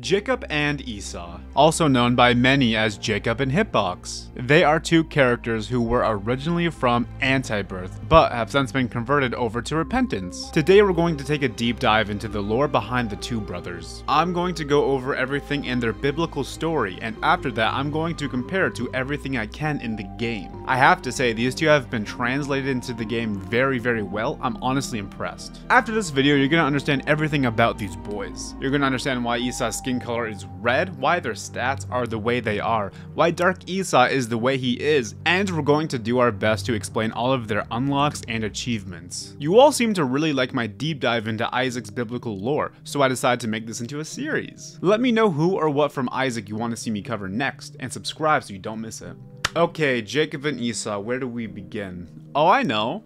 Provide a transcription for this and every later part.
Jacob and Esau, also known by many as Jacob and Hitbox. They are two characters who were originally from Antibirth, but have since been converted over to Repentance. Today we're going to take a deep dive into the lore behind the two brothers. I'm going to go over everything in their biblical story, and after that I'm going to compare it to everything I can in the game. I have to say, these two have been translated into the game very, very well. I'm honestly impressed. After this video, you're going to understand everything about these boys. You're going to understand why Esau's skin color is red, why their stats are the way they are, why Dark Esau is the way he is, and we're going to do our best to explain all of their unlocks and achievements. You all seem to really like my deep dive into Isaac's biblical lore, so I decided to make this into a series. Let me know who or what from Isaac you want to see me cover next, and subscribe so you don't miss it. Okay, Jacob and Esau, where do we begin? Oh, I know.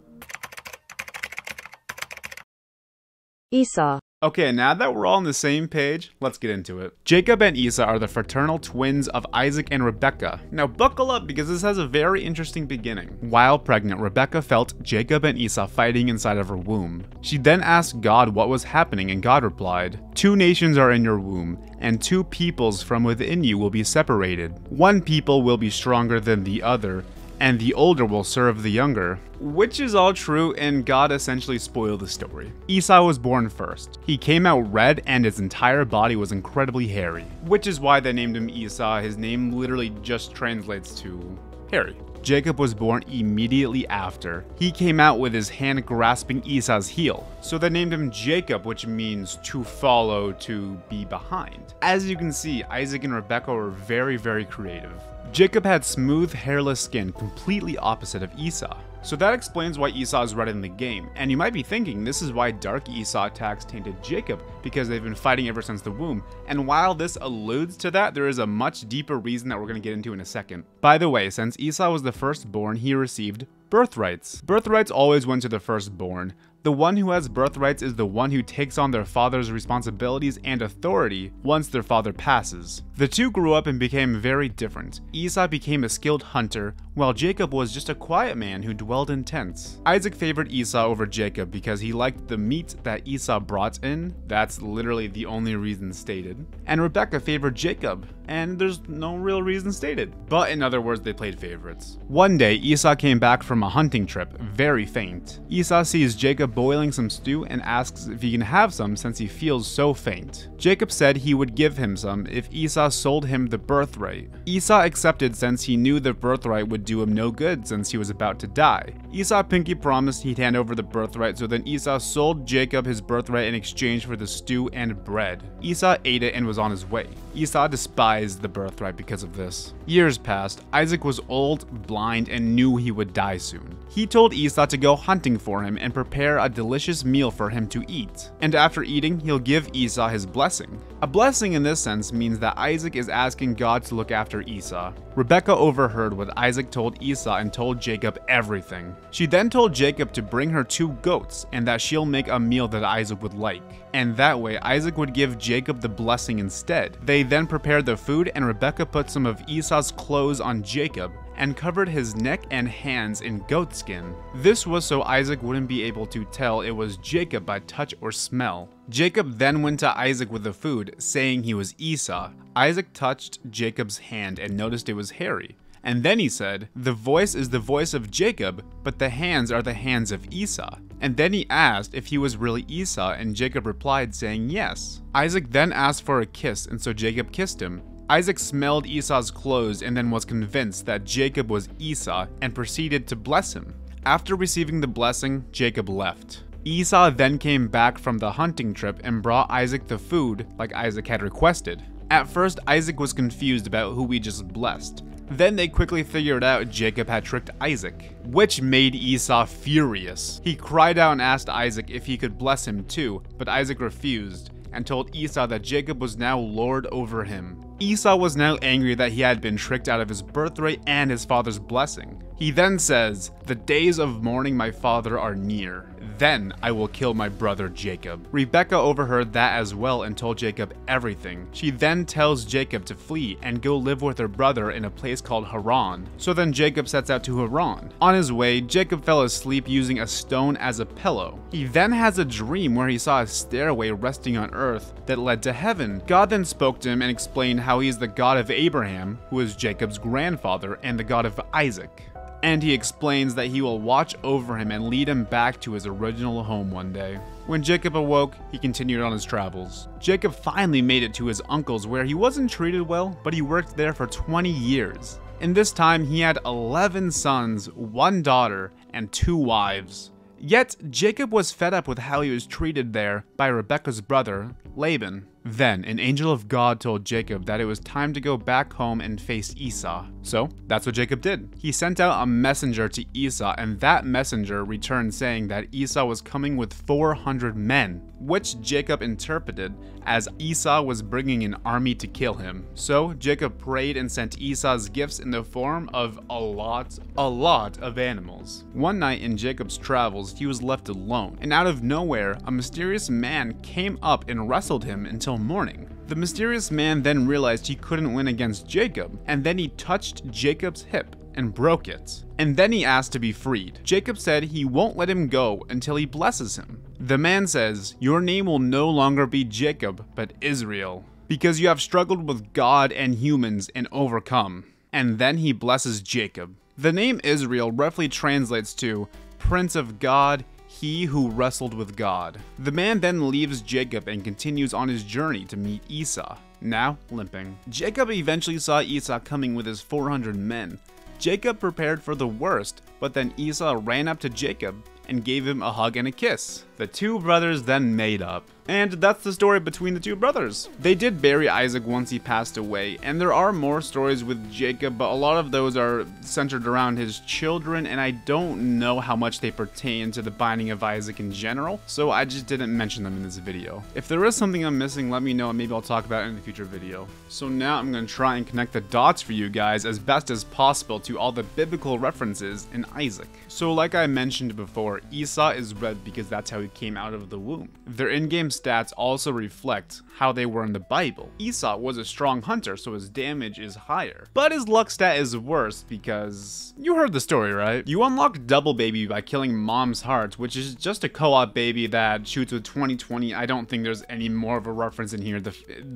Esau, Okay, now that we're all on the same page, let's get into it. Jacob and Esau are the fraternal twins of Isaac and Rebekah. Now buckle up because this has a very interesting beginning. While pregnant, Rebekah felt Jacob and Esau fighting inside of her womb. She then asked God what was happening and God replied, Two nations are in your womb, and two peoples from within you will be separated. One people will be stronger than the other, and the older will serve the younger. Which is all true, and God essentially spoiled the story. Esau was born first. He came out red, and his entire body was incredibly hairy. Which is why they named him Esau. His name literally just translates to hairy. Jacob was born immediately after. He came out with his hand grasping Esau's heel, so they named him Jacob, which means to follow, to be behind. As you can see, Isaac and Rebekah were very, very creative. Jacob had smooth, hairless skin, completely opposite of Esau. So that explains why Esau is red in the game, and you might be thinking this is why Dark Esau attacks tainted Jacob, because they've been fighting ever since the womb, and while this alludes to that, there is a much deeper reason that we're going to get into in a second. By the way, since Esau was the firstborn, he received birthrights. Birthrights always went to the firstborn, the one who has birthrights is the one who takes on their father's responsibilities and authority once their father passes. The two grew up and became very different. Esau became a skilled hunter, while Jacob was just a quiet man who dwelled in tents. Isaac favored Esau over Jacob because he liked the meat that Esau brought in, that's literally the only reason stated, and Rebekah favored Jacob, and there's no real reason stated. But in other words, they played favorites. One day, Esau came back from a hunting trip, very faint. Esau sees Jacob boiling some stew and asks if he can have some since he feels so faint. Jacob said he would give him some if Esau sold him the birthright. Esau accepted since he knew the birthright would do him no good since he was about to die. Esau pinky promised he'd hand over the birthright so then Esau sold Jacob his birthright in exchange for the stew and bread. Esau ate it and was on his way. Esau despised the birthright because of this. Years passed, Isaac was old, blind, and knew he would die soon. He told Esau to go hunting for him and prepare a delicious meal for him to eat. And after eating, he'll give Esau his blessing. A blessing in this sense means that Isaac is asking God to look after Esau. Rebekah overheard what Isaac told Esau and told Jacob everything. She then told Jacob to bring her two goats and that she'll make a meal that Isaac would like. And that way, Isaac would give Jacob the blessing instead. They then prepared the food and Rebekah put some of Esau's clothes on Jacob and covered his neck and hands in goat skin. This was so Isaac wouldn't be able to tell it was Jacob by touch or smell. Jacob then went to Isaac with the food, saying he was Esau. Isaac touched Jacob's hand and noticed it was hairy. And then he said, The voice is the voice of Jacob, but the hands are the hands of Esau. And then he asked if he was really Esau, and Jacob replied, saying yes. Isaac then asked for a kiss, and so Jacob kissed him. Isaac smelled Esau's clothes and then was convinced that Jacob was Esau and proceeded to bless him. After receiving the blessing, Jacob left. Esau then came back from the hunting trip and brought Isaac the food like Isaac had requested. At first, Isaac was confused about who we just blessed. Then they quickly figured out Jacob had tricked Isaac, which made Esau furious. He cried out and asked Isaac if he could bless him too, but Isaac refused and told Esau that Jacob was now lord over him. Esau was now angry that he had been tricked out of his birthright and his father's blessing. He then says, The days of mourning my father are near. then I will kill my brother Jacob. Rebekah overheard that as well and told Jacob everything. She then tells Jacob to flee and go live with her brother in a place called Haran. So then Jacob sets out to Haran. On his way, Jacob fell asleep using a stone as a pillow. He then has a dream where he saw a stairway resting on earth that led to heaven. God then spoke to him and explained how he is the God of Abraham, who is Jacob's grandfather, and the God of Isaac and he explains that he will watch over him and lead him back to his original home one day. When Jacob awoke, he continued on his travels. Jacob finally made it to his uncle's where he wasn't treated well, but he worked there for 20 years. In this time, he had 11 sons, one daughter, and two wives. Yet, Jacob was fed up with how he was treated there by Rebekah's brother, Laban. Then, an angel of God told Jacob that it was time to go back home and face Esau. So, that's what Jacob did. He sent out a messenger to Esau, and that messenger returned saying that Esau was coming with 400 men, which Jacob interpreted as Esau was bringing an army to kill him. So, Jacob prayed and sent Esau's gifts in the form of a lot, a lot of animals. One night in Jacob's travels, he was left alone, and out of nowhere, a mysterious man came up and wrestled him until morning. The mysterious man then realized he couldn't win against Jacob, and then he touched Jacob's hip and broke it. And then he asked to be freed. Jacob said he won't let him go until he blesses him. The man says, Your name will no longer be Jacob, but Israel, because you have struggled with God and humans and overcome. And then he blesses Jacob. The name Israel roughly translates to Prince of God, he who wrestled with God. The man then leaves Jacob and continues on his journey to meet Esau, now limping. Jacob eventually saw Esau coming with his 400 men. Jacob prepared for the worst, but then Esau ran up to Jacob and gave him a hug and a kiss. The two brothers then made up. And that's the story between the two brothers. They did bury Isaac once he passed away, and there are more stories with Jacob, but a lot of those are centered around his children, and I don't know how much they pertain to the binding of Isaac in general, so I just didn't mention them in this video. If there is something I'm missing, let me know and maybe I'll talk about it in a future video. So now I'm going to try and connect the dots for you guys as best as possible to all the biblical references in Isaac. So like I mentioned before, Esau is red because that's how he came out of the womb. Their in-game stats also reflect how they were in the Bible. Esau was a strong hunter, so his damage is higher. But his luck stat is worse because you heard the story, right? You unlock Double Baby by killing Mom's Heart, which is just a co-op baby that shoots with 2020. I don't think there's any more of a reference in here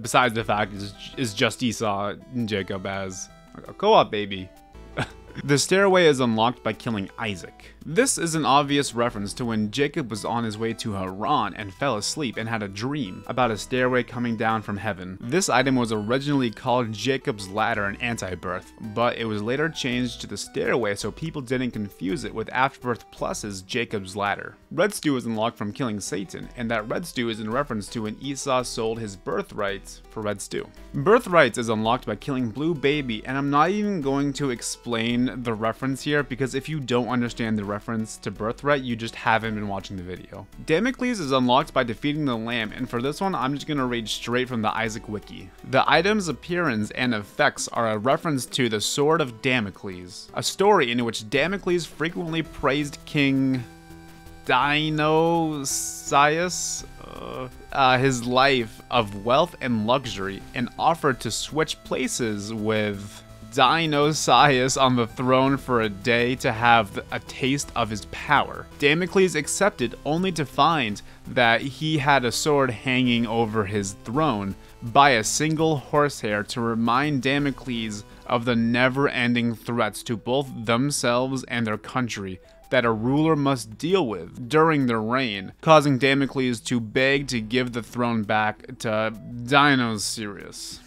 besides the fact is is just Esau and Jacob as a co-op baby. The stairway is unlocked by killing Isaac. This is an obvious reference to when Jacob was on his way to Haran and fell asleep and had a dream about a stairway coming down from heaven. This item was originally called Jacob's Ladder in Antibirth, but it was later changed to the stairway so people didn't confuse it with Afterbirth Plus's Jacob's Ladder. Red Stew is unlocked from killing Satan, and that Red Stew is in reference to when Esau sold his birthrights for Red Stew. Birthrights is unlocked by killing Blue Baby, and I'm not even going to explain the reference here because if you don't understand the reference to Birthright, you just haven't been watching the video. Damocles is unlocked by defeating the lamb, and for this one, I'm just gonna read straight from the Isaac wiki. The item's appearance and effects are a reference to the Sword of Damocles, a story in which Damocles frequently praised King Dionysius, uh, uh, his life of wealth and luxury, and offered to switch places with Dionysius on the throne for a day to have a taste of his power. Damocles accepted only to find that he had a sword hanging over his throne by a single horsehair to remind Damocles of the never ending threats to both themselves and their country that a ruler must deal with during their reign, causing Damocles to beg to give the throne back to Dionysius.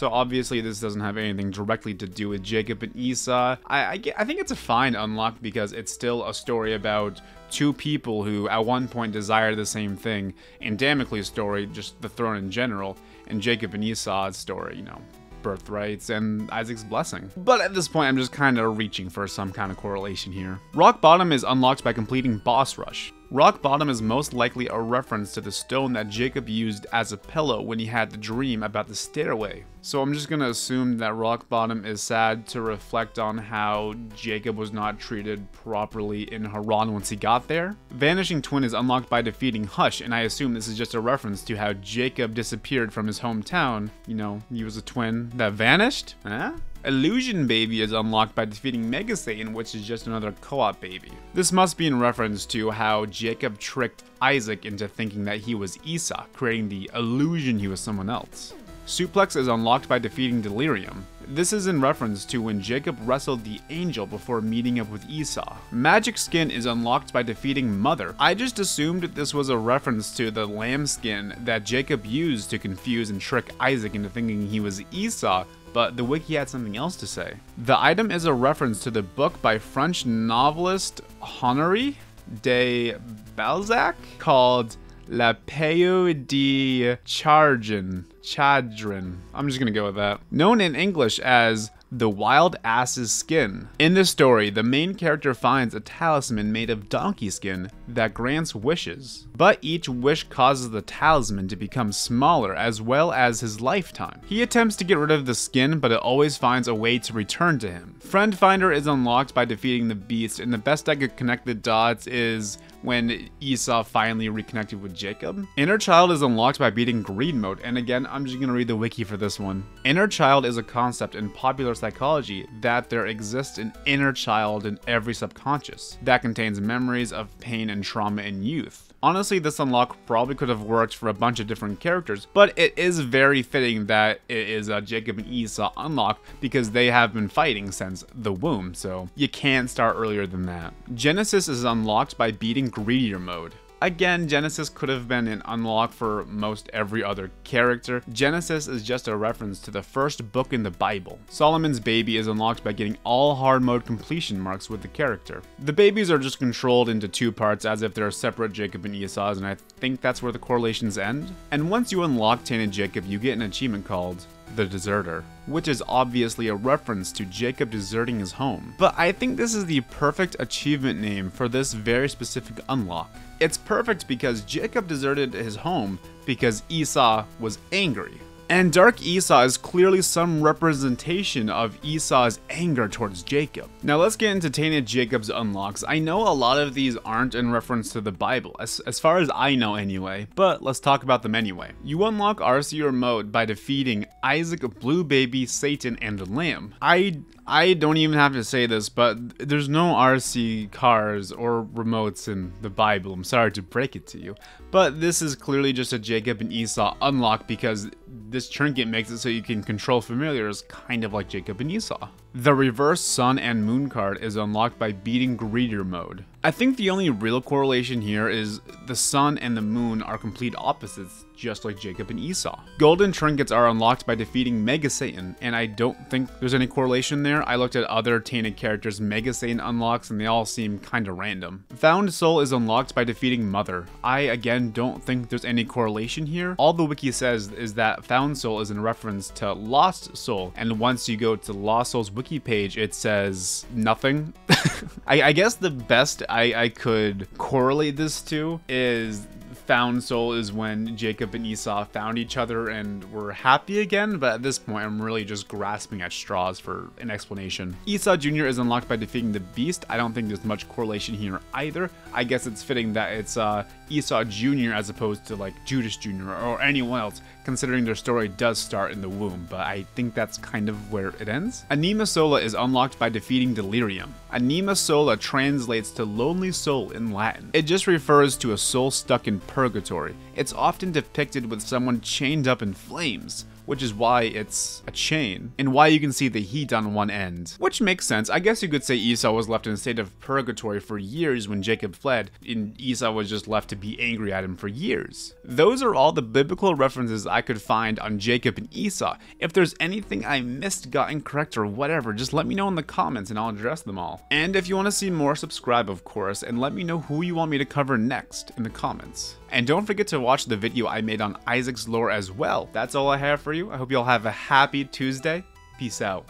So obviously this doesn't have anything directly to do with Jacob and Esau. I, I, I, think it's a fine unlock because it's still a story about two people who at one point desire the same thing. In Damocles' story, just the throne in general, and Jacob and Esau's story, you know, birthrights and Isaac's blessing. But at this point, I'm just kind of reaching for some kind of correlation here. Rock Bottom is unlocked by completing Boss Rush. Rock bottom is most likely a reference to the stone that Jacob used as a pillow when he had the dream about the stairway. So I'm just gonna assume that rock bottom is sad to reflect on how Jacob was not treated properly in Haran once he got there. Vanishing Twin is unlocked by defeating Hush, and I assume this is just a reference to how Jacob disappeared from his hometown. You know, he was a twin that vanished? Huh? Illusion Baby is unlocked by defeating Mega Satan, which is just another co-op baby. This must be in reference to how Jacob tricked Isaac into thinking that he was Esau, creating the illusion he was someone else. Suplex is unlocked by defeating Delirium. This is in reference to when Jacob wrestled the angel before meeting up with Esau. Magic Skin is unlocked by defeating Mother. I just assumed this was a reference to the lamb skin that Jacob used to confuse and trick Isaac into thinking he was Esau, but the wiki had something else to say. The item is a reference to the book by French novelist Honoré de Balzac called La Pays de Chardin. Chadrin. I'm just gonna go with that. Known in English as the Wild Ass's Skin. In this story, the main character finds a talisman made of donkey skin that grants wishes, but each wish causes the talisman to become smaller as well as his lifetime. He attempts to get rid of the skin, but it always finds a way to return to him. Friend Finder is unlocked by defeating the beast, and the best I could connect the dots is when Esau finally reconnected with Jacob. Inner Child is unlocked by beating Greed Mode, and again, I'm just gonna read the wiki for this one. Inner Child is a concept in popular psychology that there exists an inner child in every subconscious that contains memories of pain and trauma in youth. Honestly, this unlock probably could have worked for a bunch of different characters, but it is very fitting that it is a Jacob and Esau unlock because they have been fighting since the womb, so you can't start earlier than that. Genesis is unlocked by beating Greedier mode. Again, Genesis could have been an unlock for most every other character. Genesis is just a reference to the first book in the Bible. Solomon's baby is unlocked by getting all hard mode completion marks with the character. The babies are just controlled into two parts as if they're separate Jacob and Esau's and I think that's where the correlations end. And once you unlock Tainted Jacob, you get an achievement called the Deserter, which is obviously a reference to Jacob deserting his home. But I think this is the perfect achievement name for this very specific unlock. It's perfect because Jacob deserted his home because Esau was angry. And Dark Esau is clearly some representation of Esau's anger towards Jacob. Now let's get into Tainted Jacob's unlocks. I know a lot of these aren't in reference to the Bible, as, as far as I know anyway, but let's talk about them anyway. You unlock RC Remote by defeating Isaac, Blue Baby, Satan, and the Lamb. I I don't even have to say this, but there's no RC cars or remotes in the Bible. I'm sorry to break it to you. But this is clearly just a Jacob and Esau unlock because this trinket makes it so you can control familiars kind of like Jacob and Esau. The reverse sun and moon card is unlocked by beating greedier mode. I think the only real correlation here is the sun and the moon are complete opposites, just like Jacob and Esau. Golden trinkets are unlocked by defeating Mega Satan, and I don't think there's any correlation there. I looked at other tainted characters' Mega Satan unlocks, and they all seem kinda random. Found Soul is unlocked by defeating Mother. I, again, don't think there's any correlation here. All the wiki says is that Found Soul is in reference to Lost Soul, and once you go to Lost Soul's wiki page, it says nothing. I, I, guess the best I, I could correlate this to is found soul is when Jacob and Esau found each other and were happy again, but at this point I'm really just grasping at straws for an explanation. Esau Jr. is unlocked by defeating the beast. I don't think there's much correlation here either. I guess it's fitting that it's uh, Esau Jr. as opposed to like Judas Jr. or anyone else, considering their story does start in the womb, but I think that's kind of where it ends. Anima Sola is unlocked by defeating Delirium. Anima Sola translates to lonely soul in Latin. It just refers to a soul stuck in purgatory. It's often depicted with someone chained up in flames, which is why it's a chain, and why you can see the heat on one end. Which makes sense. I guess you could say Esau was left in a state of purgatory for years when Jacob fled, and Esau was just left to be angry at him for years. Those are all the biblical references I could find on Jacob and Esau. If there's anything I missed, got incorrect, or whatever, just let me know in the comments and I'll address them all. And if you want to see more, subscribe of course, and let me know who you want me to cover next in the comments. And don't forget to watch the video I made on Isaac's lore as well. That's all I have for you. I hope you all have a happy Tuesday. Peace out.